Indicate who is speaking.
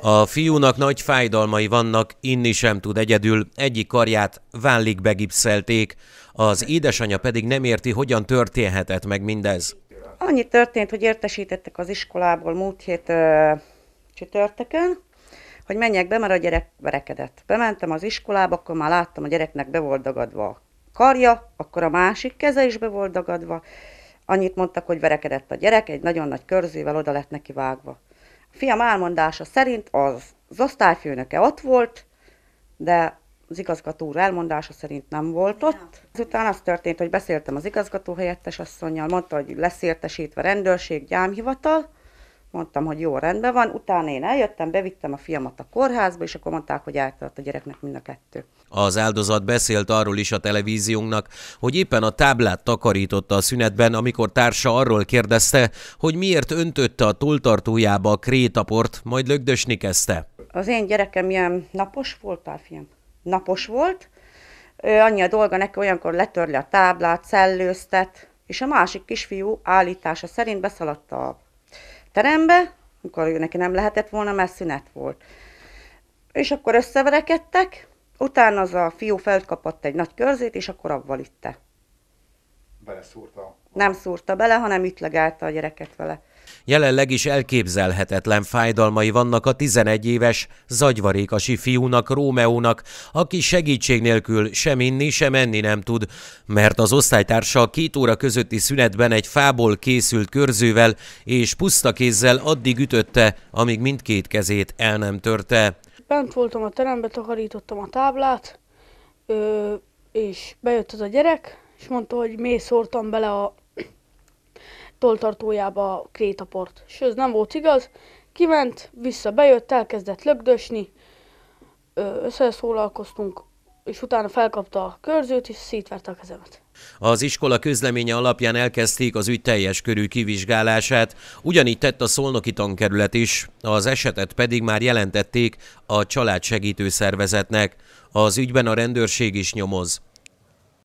Speaker 1: A fiúnak nagy fájdalmai vannak, inni sem tud egyedül, egyik karját vállig begipszelték, az édesanyja pedig nem érti, hogyan történhetett meg mindez.
Speaker 2: Annyi történt, hogy értesítettek az iskolából múlt hét ö, csütörtökön, hogy menjek be, mert a gyerek verekedett. Bementem az iskolába, akkor már láttam, a gyereknek be volt dagadva a karja, akkor a másik keze is be volt dagadva. Annyit mondtak, hogy verekedett a gyerek, egy nagyon nagy körzével oda lett neki vágva. Fiam elmondása szerint az, az osztályfőnöke ott volt, de az igazgató úr elmondása szerint nem volt ott. Azután az történt, hogy beszéltem az igazgató helyettes asszonynal, mondta, hogy lesz értesítve rendőrség, gyámhivatal, mondtam, hogy jó, rendben van. Utána én eljöttem, bevittem a fiamat a kórházba, és akkor mondták, hogy eltört a gyereknek mind a kettő.
Speaker 1: Az áldozat beszélt arról is a televíziónknak, hogy éppen a táblát takarította a szünetben, amikor társa arról kérdezte, hogy miért öntötte a toltartójába a krétaport, majd lögdösni kezdte.
Speaker 2: Az én gyerekem ilyen napos voltál, fiam? Napos volt. Ő, annyi a dolga neki, olyankor letörli a táblát, szellőztet, és a másik kisfiú állítása szerint beszaladt a terembe, amikor neki nem lehetett volna, mert szünet volt. És akkor összeverekedtek, utána az a fiú felkapott egy nagy körzét, és akkor avval itte.
Speaker 3: Beleszúrta.
Speaker 2: Nem szúrta bele, hanem ütlegelte a gyereket vele.
Speaker 1: Jelenleg is elképzelhetetlen fájdalmai vannak a 11 éves zagyvarékasi fiúnak, Rómeónak, aki segítség nélkül sem inni, sem enni nem tud, mert az osztálytársa a két óra közötti szünetben egy fából készült körzővel és puszta kézzel addig ütötte, amíg mindkét kezét el nem törte.
Speaker 4: Bent voltam a terembe, takarítottam a táblát, és bejött az a gyerek, és mondta, hogy mély szórtam bele a toltartójába krétaport. És ez nem volt igaz, kiment, vissza bejött, elkezdett lögdösni, összeszólalkoztunk, és utána felkapta a körzőt, és szétverte a kezemet.
Speaker 1: Az iskola közleménye alapján elkezdték az ügy teljes körű kivizsgálását, ugyanígy tett a Szolnoki tankerület is, az esetet pedig már jelentették a család segítő szervezetnek. Az ügyben a rendőrség is nyomoz.